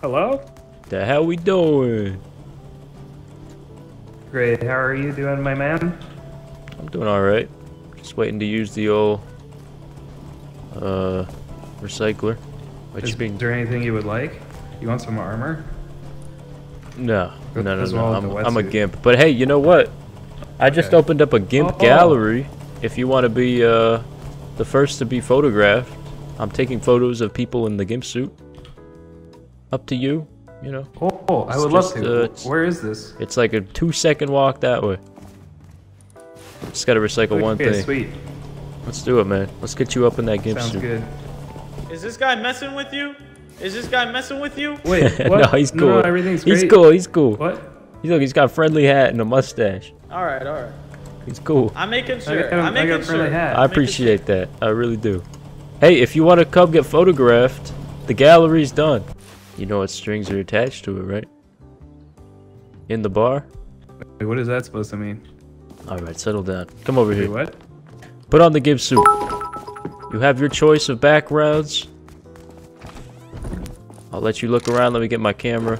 Hello? The hell we doing? Great. How are you doing, my man? I'm doing alright. Just waiting to use the old uh recycler. Is being there anything you would like? You want some armor? No, no, no, no. I'm, I'm a gimp. But hey, you know what? I just Okay. opened up a gimp Oh. gallery. If you want to be uh the first to be photographed, I'm taking photos of people in the gimp suit. Up to you, you know. Oh, oh, I would just, love uh, to. it's- Where is this? It's like a two second walk that way. Just gotta recycle one okay, thing. sweet. Let's do it, man. Let's get you up in that gimp Sounds suit. good. Is this guy messing with you? Is this guy messing with you? Wait, no, what? he's No, cool. no, everything's great. he's cool. He's cool. What? He's look. He's got a friendly hat and a mustache. All right, all right. He's cool. I'm making sure. I'm I making got sure. hat. I appreciate that. I really do. Hey, if you want to come get photographed, the gallery's done. You know what strings are attached to it, right? In the bar. Wait, what is that supposed to mean? All right, settle down. Come over Wait, here. what? Put on the gimp suit. You have your choice of backgrounds. I'll let you look around. Let me get my camera.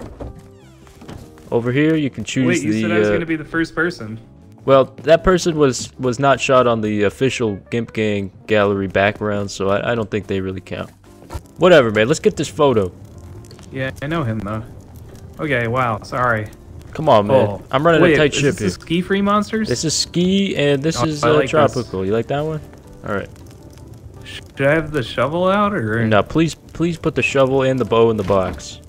Over here, you can choose Wait, you the. said I was uh, gonna be the first person. Well, that person was was not shot on the official Gimp Gang gallery background, so I, I don't think they really count. Whatever, man. Let's get this photo. Yeah, I know him though. Okay, wow. Sorry. Come on, man. Oh, I'm running wait, a tight is ship this here. SkiFree monsters? This is ski and this Oh, is uh, like this. tropical. You like that one? All right. Should I have the shovel out or? Now, please, please put the shovel and the bow in the box.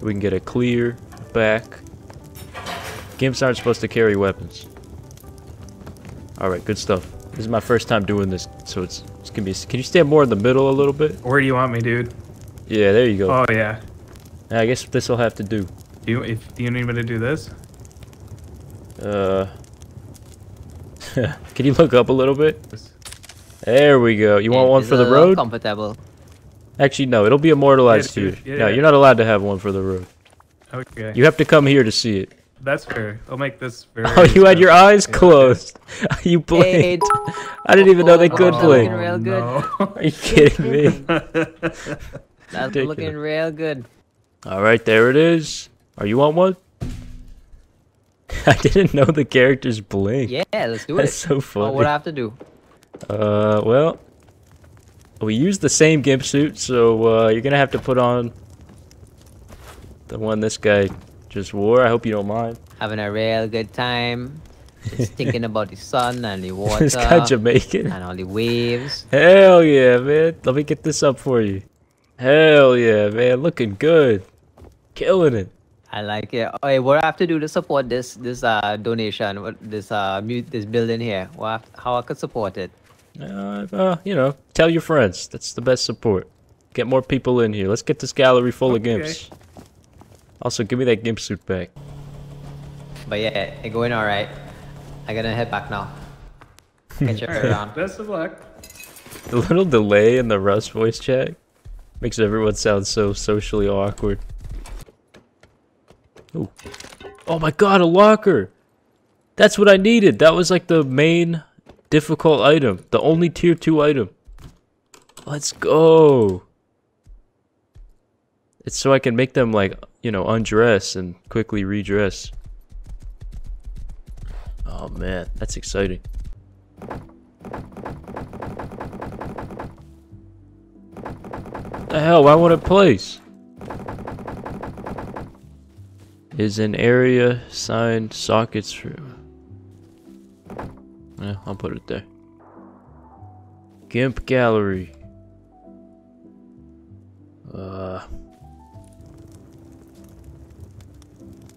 We can get a clear back. Gimps aren't supposed to carry weapons. All right, good stuff. This is my first time doing this, so it's it's gonna be. Can you stand more in the middle a little bit? Where do you want me, dude? Yeah, there you go. Oh yeah. I guess this will have to do. Do you if do you need me to do this? Uh, can you look up a little bit? There we go. You want It one for the road? Comfortable. Actually, no. It'll be immortalized Yeah, to you. yeah, No, yeah. you're not allowed to have one for the road. Okay. You have to come here to see it. That's fair. I'll make this very. Oh, you had your eyes Yeah, closed. you blinked. I didn't even know they could oh, blink. looking real good. no. Are you kidding me? That's looking real good. All right, there it is. Are you on one? I didn't know the characters blink. Yeah, let's do That's it. That's so Oh, funny. what I have to do? Uh, well, we use the same gimp suit, so uh, you're gonna have to put on the one this guy just wore. I hope you don't mind. Having a real good time. Just thinking about the sun and the water this guy Jamaican. and all the waves. Hell yeah, man. Let me get this up for you. Hell yeah, man. Looking good. Killing it. I like it. Okay, what I have to do to support this this uh donation, what- this uh mute this building here? What I have- how I could support it? Uh, uh, you know, tell your friends. That's the best support. Get more people in here. Let's get this gallery full of gimps. Also, give me that gimp suit back. But yeah, it going all right. I gotta head back now. Catch you Alright, around. Best of luck. The little delay in the Rust voice chat makes everyone sound so socially awkward. Oh my god, a locker! That's what I needed. That was like the main difficult item. The only tier 2 item. Let's go! It's so I can make them like, you know, undress and quickly redress. Oh man, that's exciting. The hell, why won't it place? Is an area signed sockets for... Yeah, I'll put it there. Gimp Gallery. Uh...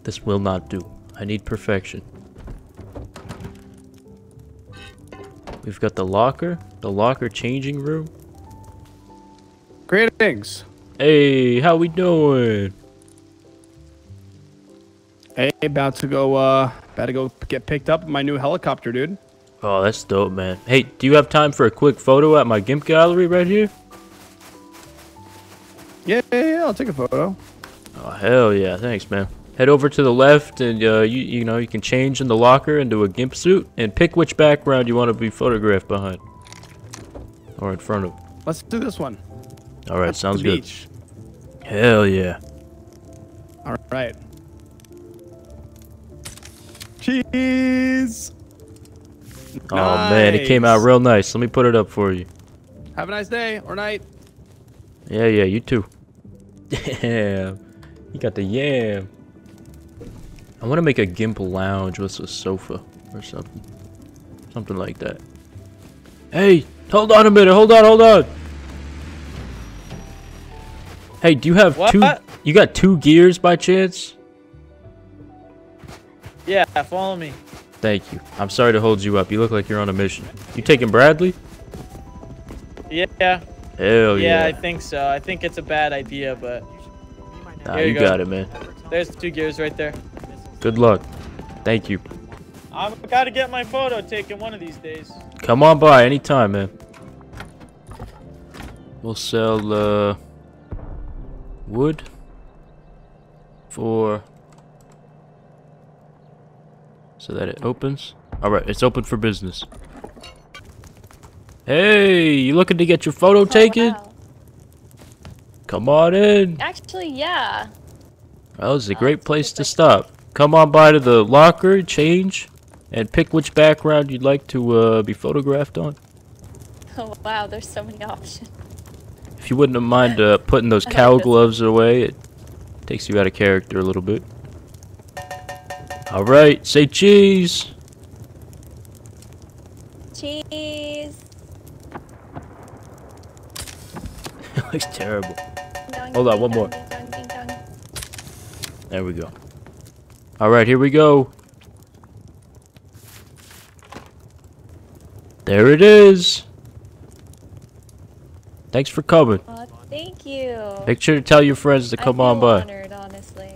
This will not do. I need perfection. We've got the locker, the locker changing room. Greetings. Hey, how we doing? Hey, about to go. Uh, about to go get picked up in my new helicopter, dude. Oh, that's dope, man. Hey, do you have time for a quick photo at my GIMP gallery right here? Yeah, yeah, yeah. I'll take a photo. Oh, hell yeah. Thanks, man. Head over to the left and, uh, you, you know, you can change in the locker into a GIMP suit and pick which background you want to be photographed behind. Or in front of. Let's do this one. Alright, That's sounds good. Hell yeah. All right. Cheese. Oh man, it came out real nice. Let me put it up for you. Have a nice day or night. Yeah, yeah, you too. Damn. You got the yam. I want to make a gimp lounge with a sofa or something. Something like that. Hey, hold on a minute. Hold on, hold on. Hey, do you have two? You got two gears by chance? Yeah, follow me. Thank you. I'm sorry to hold you up. You look like you're on a mission. You taking Bradley? Yeah, Hell yeah, yeah. I think so. I think it's a bad idea, but Nah, you you go. got it, man. there's two gears right there. Good luck. Thank you. I've got to get my photo taken one of these days. Come on by anytime, man. We'll sell uh, wood for so that it opens. All right, it's open for business. Hey, you looking to get your photo Oh, taken? wow. Come on in. Actually, yeah. Well, it's a great place to stop. Come on by to the locker, change, and pick which background you'd like to uh, be photographed on. Oh, wow, there's so many options. If you wouldn't mind uh, putting those cow gloves away, it takes you out of character a little bit. All right, say cheese. Cheese. it looks terrible. Hold on, one more. dong, ding dong, ding. There we go. All right, here we go. There it is. Thanks for coming. Thank you. Make sure to tell your friends to come on by. honored, honestly.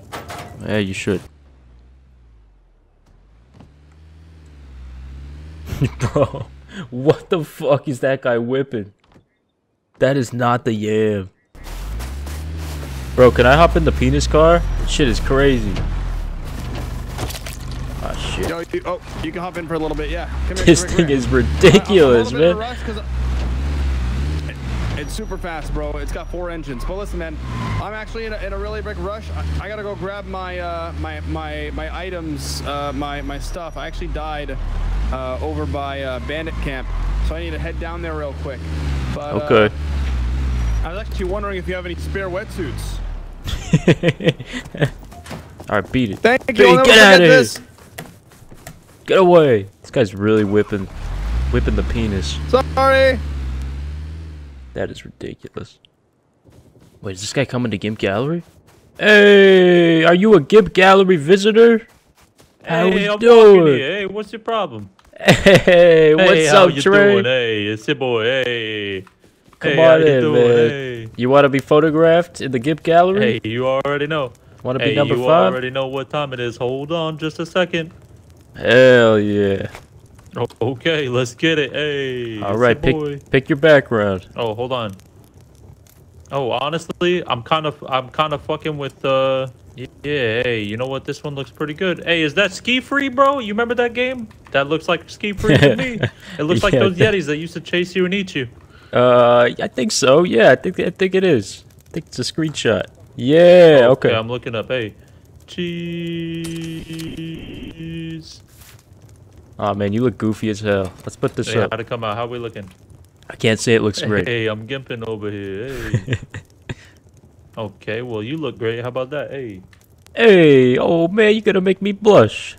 Yeah, you should. Bro, what the fuck is that guy whipping? That is not the yam. Bro, can I hop in the penis car? Shit is crazy. Ah, shit. Yo, you, oh, you can hop in for a little bit. Yeah. Come here, This come thing come is ridiculous, I'm a little bit man. of a rush 'cause I- It's super fast, bro. It's got four engines. But listen, man, I'm actually in a, in a really big rush. I, I gotta go grab my uh, my my my items, uh, my my stuff. I actually died uh, over by uh, Bandit Camp, so I need to head down there real quick. But, uh, Okay. I was actually wondering if you have any spare wetsuits. Alright, beat it. Thank Dude, you. I'll get out of here. this. Get away. This guy's really whipping, whipping the penis. Sorry. That is ridiculous. Wait, is this guy coming to Gimp Gallery? Hey, are you a Gimp Gallery visitor? Hey, we I'm doing? here. Hey, what's your problem? Hey, what's hey, up, you Trey? doing? Hey, it's your boy. Hey. Come hey, how on you in, doing? man. Hey. You want to be photographed in the Gimp Gallery? Hey, you already know. want to Hey, be number you five? already know what time it is. Hold on just a second. Hell yeah! Okay, let's get it. Hey. All right, your boy. pick pick your background. Oh, hold on. Oh, honestly, I'm kind of I'm kind of fucking with uh yeah, hey, you know what? This one looks pretty good. Hey, is that SkiFree, bro? You remember that game? That looks like SkiFree to me. It looks like those yetis that used to chase you and eat you. Uh, I think so. Yeah, I think I think it is. I think it's a screenshot. Yeah. Oh, okay. I'm looking up. Hey, cheese. Oh man, you look goofy as hell. Let's put this Hey, up. how'd it come out? How are we looking? I can't say it looks great. Hey, I'm gimping over here. Hey. okay, well you look great. How about that? Hey. Hey, oh man, you're gonna make me blush.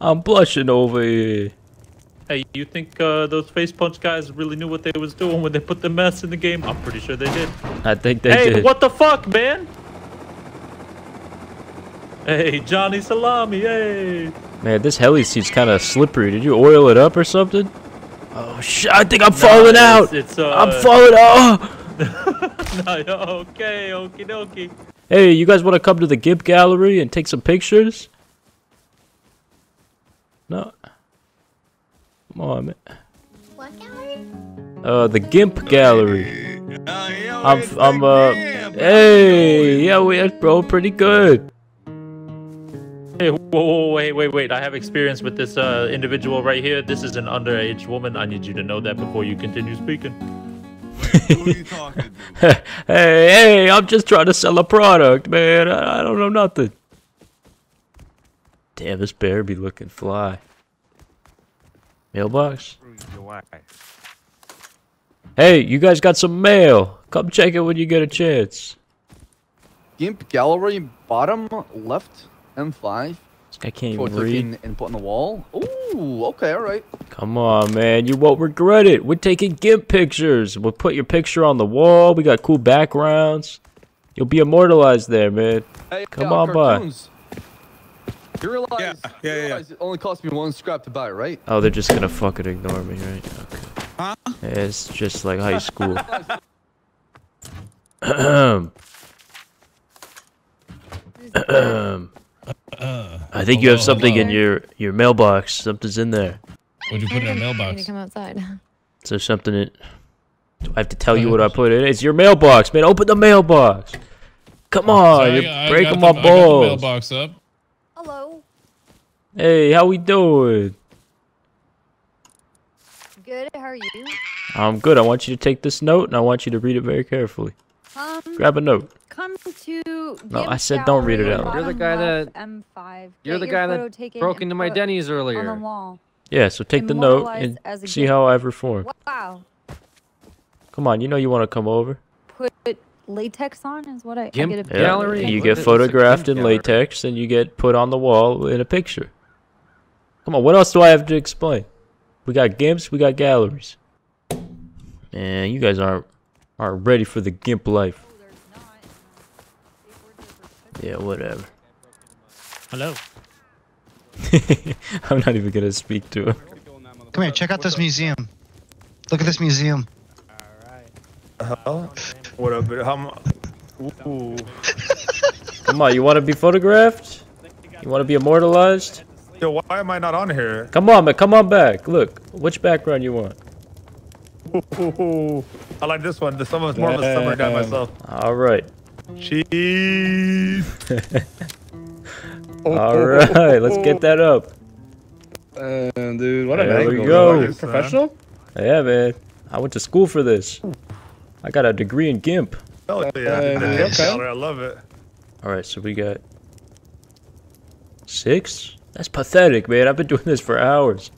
I'm blushing over here. Hey, you think uh, those Facepunch guys really knew what they was doing when they put the mess in the game? I'm pretty sure they did. I think they hey, did. Hey, what the fuck, man? Hey, Johnny Salami. Hey. Man, this heli seat's kind of slippery. Did you oil it up or something? Oh shit! I think I'm falling Nah, out. It's, it's uh. I'm falling out. nah, okay, okie dokie. Hey, you guys want to come to the GIMP gallery and take some pictures? No. Come on, man. What gallery? Uh, the GIMP gallery. I'm, I'm, uh, hey, yeah, we are, bro, pretty good. Hey, whoa, whoa, wait, wait, wait. I have experience with this uh, individual right here. This is an underage woman. I need you to know that before you continue speaking. Who are you talking to? hey, hey, I'm just trying to sell a product, man. I, I don't know nothing. Damn, this bear be looking fly. Mailbox? Hey, you guys got some mail. Come check it when you get a chance. Gimp gallery bottom left M5 This guy can't even read. and putting the wall. Ooh, okay, all right. Come on, man. You won't regret it. We're taking GIMP pictures. We'll put your picture on the wall. We got cool backgrounds. You'll be immortalized there, man. Hey, Come uh, on by. You realize, Yeah, yeah, you yeah, yeah. it only cost me one scrap to buy, right? Oh, they're just gonna fucking ignore me, right? Okay. Huh? Yeah, It's just like high school. Ahem. Ahem. I think you have hello, something in your your mailbox. Something's in there. What'd you put in our I need to mailbox? come outside. Is there something in? Do I have to tell you what I put in? It's your mailbox, man. Open the mailbox. Come on, Sorry, you're I- I breaking got my the- I got the balls. mailbox up. Hello. Hey, how we doing? Good. How are you? I'm good. I want you to take this note and I want you to read it very carefully. Um, Grab a note. come to. No, I said don't read it out. You're the guy that- M5. You're the guy that broke into my put Denny's On the earlier. wall. Yeah, so take the note and see how I've reformed. Wow. Come on, you know you want to come over. Put latex on is what I, I get a Yeah, Gallery? You get photographed in gallery? latex and you get put on the wall in a picture. Come on, what else do I have to explain? We got gimps, we got galleries. Man, you guys aren't aren't ready for the gimp life. Yeah, whatever. Hello. I'm not even gonna speak to him. Come here, check out this museum. Look at this museum. Alright. Uh -huh. What up? How Ooh. Come on, you want to be photographed? You want to be immortalized? Yo, why am I not on here? Come on, man, come on back. Look, which background you want? Ooh, I like this one. This one's more of a summer guy myself. All right. Cheese. All right, let's get that up. Uh, dude, what There an we angle. go. Are you professional? Yeah, man. I went to school for this. I got a degree in GIMP. Hell yeah. Uh, Nice. okay. I love it. All right, so we got six. That's pathetic, man. I've been doing this for hours.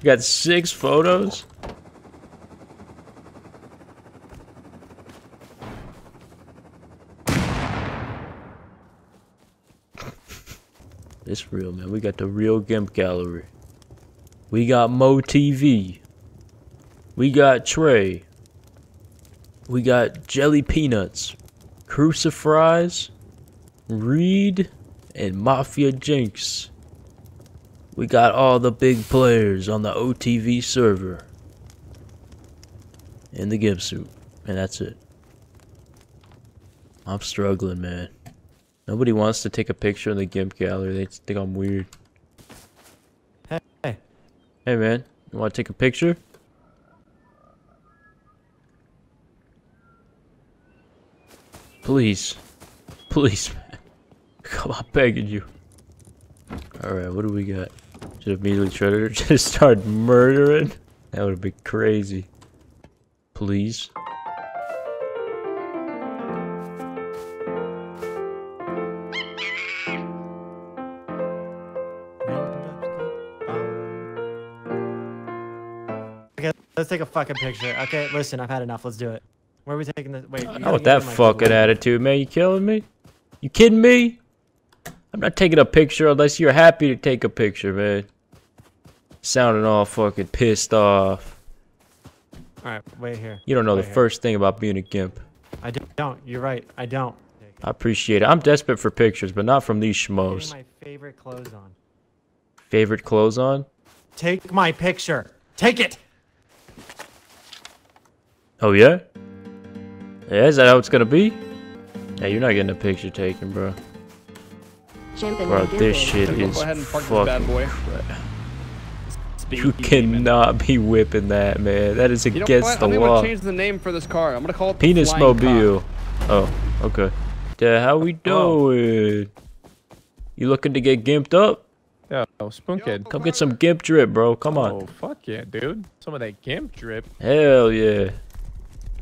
You got six photos. It's real, man. We got the real GIMP gallery. We got Mo TV. We got Trey. We got Jelly Peanuts. Crucifries. Reed and Mafia Jinx. We got all the big players on the OTV server. In the GIMP suit. And that's it. I'm struggling, man. Nobody wants to take a picture in the GIMP gallery. They think I'm weird. Hey. Hey, man. You want to take a picture? Please. Please, man. Come on, begging you. Alright, what do we got? Should immediately try to just start murdering? That would be crazy. Please. Let's take a fucking picture. Okay, listen, I've had enough. Let's do it. Where are we taking this? Wait, Not oh, with that fucking attitude, man. You killing me? You kidding me? I'm not taking a picture unless you're happy to take a picture, man. Sounding all fucking pissed off. All right, wait here. You don't know Wait the here. first thing about being a gimp. I don't. You're right. I don't. I appreciate it. I'm desperate for pictures, but not from these schmoes. my favorite clothes on. Favorite clothes on? Take my picture. Take it. Oh yeah? Yeah, is that how it's gonna be? Yeah, you're not getting a picture taken, bro. Bro, this shit is ahead and park this bad fucking boy. crap. You cannot be whipping that, man. That is You know against what? the I'm law. gonna change the name for this car. I'm gonna call it Penis Flying Cock. mobile. Oh, okay. Yeah, how we doing? You looking to get gimped up? Yo, Spoonkid. Come get some gimp drip, bro. Come on. Oh, fuck yeah, dude. Some of that gimp drip. Hell yeah.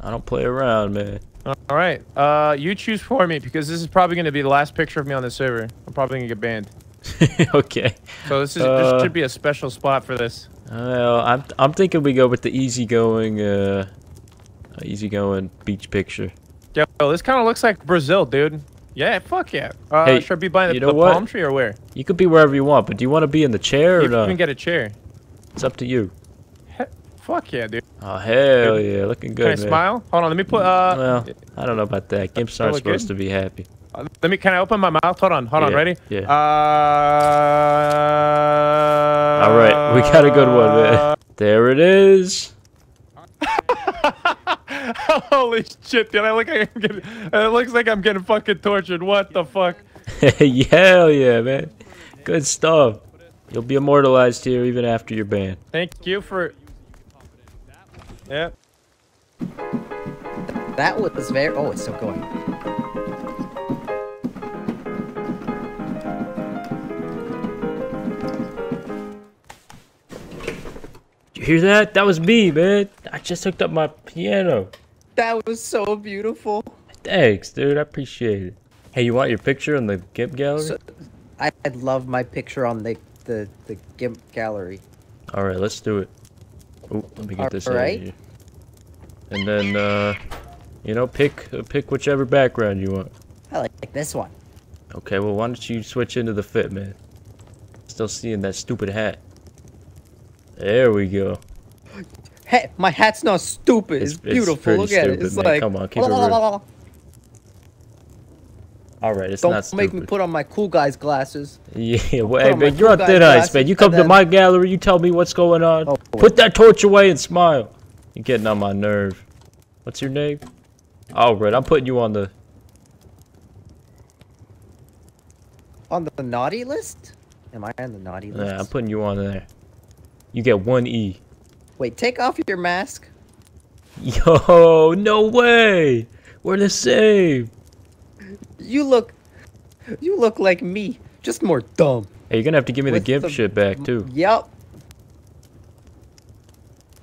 I don't play around, man. All right. Uh, you choose for me because this is probably going to be the last picture of me on the server. I'm probably going to get banned. okay. So this is Uh, this should be a special spot for this. Well, I'm I'm thinking we go with the easygoing, uh, uh, easygoing beach picture. Yo, this kind of looks like Brazil, dude. Yeah, fuck yeah. Uh, Hey, should I be buying the, you know the palm tree or where? You could be wherever you want, but do you want to be in the chair or You can get a chair. It's up to you. Fuck yeah, dude. Oh hell yeah, looking good. Can I man. smile? Hold on, let me put. Uh, Well, I don't know about that. Gimps aren't supposed good? to be happy. uh, let me. Can I open my mouth? Hold on, hold on. Ready? yeah. Uh. All right, we got a good one, man. There it is. Holy shit, dude! I look like I'm getting. It looks like I'm getting fucking tortured. What the fuck? hell yeah, man. Good stuff. You'll be immortalized here even after you're banned. Thank you for. Yeah. That was very. Oh, it's still going. Did you hear that? That was me, man. I just hooked up my piano. That was so beautiful. Thanks, dude. I appreciate it. Hey, you want your picture in the GIMP gallery? So, I, I'd love my picture on the the the GIMP gallery. All right, let's do it. Oh, let me get this out of here. And then, uh, you know, pick pick whichever background you want. I like this one. Okay, well, why don't you switch into the fit, man? Still seeing that stupid hat. There we go. Hey, my hat's not stupid. It's, It's- beautiful. Look at it. It's man. like. Come on, keep it real. All right, it's not so bad. Don't not make stupid. me put on my cool guy's glasses. Yeah, well, hey, man, you're cool on thin ice, man. You come to my gallery, you tell me what's going on. Oh, Put that torch away and smile. You're getting on my nerve. What's your name? All right, I'm putting you on the. On the naughty list? Am I on the naughty list? Yeah, I'm putting you on there. You get one E. Wait, take off your mask. Yo, no way. We're the same. You look. You look like me, just more dumb. Hey, you're gonna have to give me the With GIMP the- shit back too. Yep.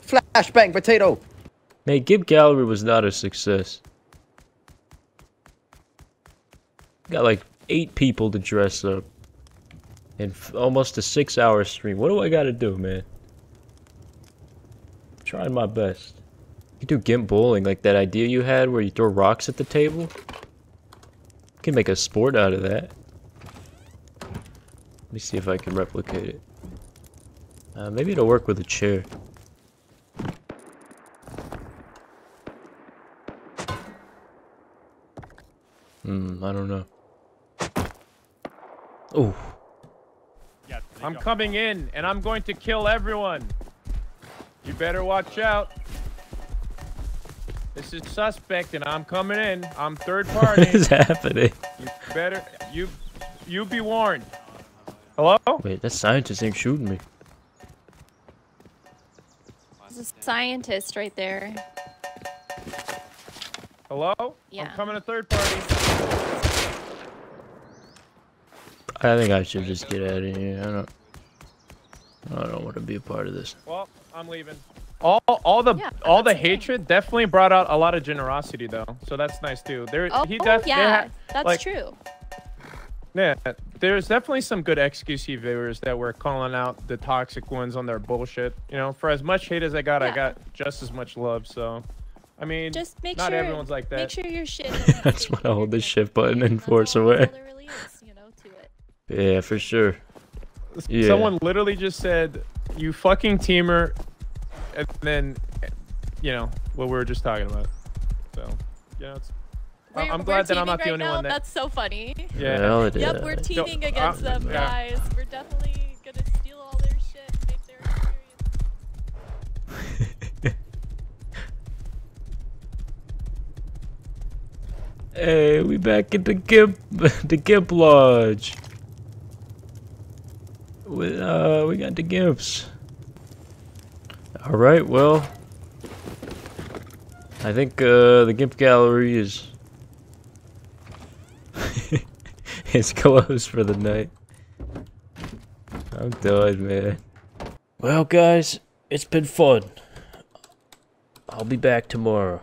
Flashbang potato. Man, GIMP gallery was not a success. Got like eight people to dress up. In f- almost a six hour stream. What do I gotta do, man? trying my best. You do GIMP bowling, like that idea you had where you throw rocks at the table? Can make a sport out of that. Let me see if I can replicate it. Uh, maybe it'll work with a chair. Hmm, I don't know. Oh, I'm coming in and I'm going to kill everyone. You better watch out. This is suspect and I'm coming in. I'm third party. what is happening? You better you you be warned. Hello? Wait, that scientist ain't shooting me. There's a scientist right there. Hello? Yeah. I'm coming to third party. I think I should just get out of here. I don't. I don't want to be a part of this. Well, I'm leaving. All all the Yeah, all the that's okay. hatred definitely brought out a lot of generosity though. So that's nice too. There Oh, he def- they yeah, ha- that's like, true. Yeah, there's definitely some good XQC viewers that were calling out the toxic ones on their bullshit. You know, for as much hate as I got, I got just as much love. So, I mean, Just make not sure everyone's like that. Make sure your shit. That's when I hold the shift button and force away. Is, you know. Yeah, for sure. Yeah. Someone literally just said, "You fucking teamer," and then, you know, what we were just talking about. So, you know, it's, I- We're- I'm glad that I'm not the teaming only right one that. That's so funny. Yeah. Hell it Yep, is. we're Don't- teaming uh, against them, yeah. guys. We're definitely gonna steal all their shit and make their experience. Hey, we back at the Gimp, the Gimp Lodge. With uh, we got the Gimps. All right, well, I think uh, the Gimp Gallery is it's closed for the night. I'm done, man. Well, guys, it's been fun. I'll be back tomorrow.